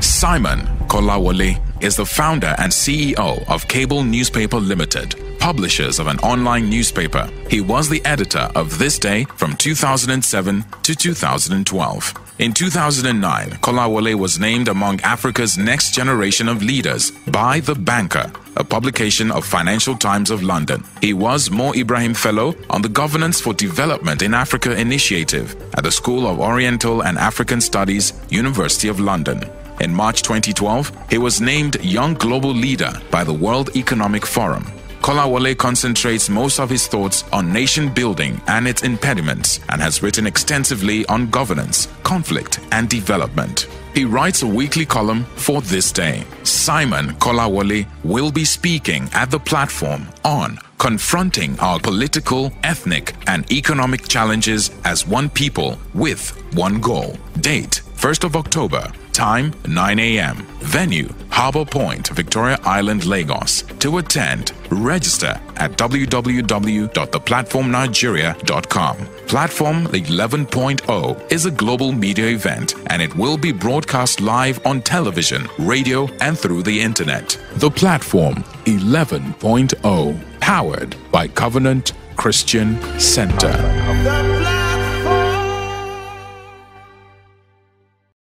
Simon Kolawole is the founder and CEO of Cable Newspaper Limited, publishers of an online newspaper. He was the editor of This Day from 2007 to 2012. In 2009, Kolawole was named among Africa's next generation of leaders by The Banker, a publication of Financial Times of London. He was Mo Ibrahim Fellow on the Governance for Development in Africa initiative at the School of Oriental and African Studies, University of London. In March 2012, he was named Young Global Leader by the World Economic Forum. Kolawole concentrates most of his thoughts on nation building and its impediments and has written extensively on governance, conflict, and development. He writes a weekly column for this day. Simon Kolawole will be speaking at the platform on confronting our political, ethnic, and economic challenges as one people with one goal. Date 1st of October. Time 9 a.m. Venue Harbour Point, Victoria Island, Lagos. To attend, register at www.theplatformnigeria.com. Platform 11.0 is a global media event and it will be broadcast live on television, radio, and through the internet. The Platform 11.0, powered by Covenant Christian Center.